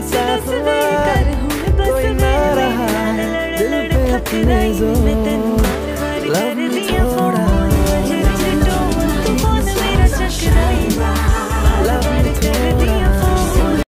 सा हुआ। कोई ना रहा। दिल पे अपने ज़ोर।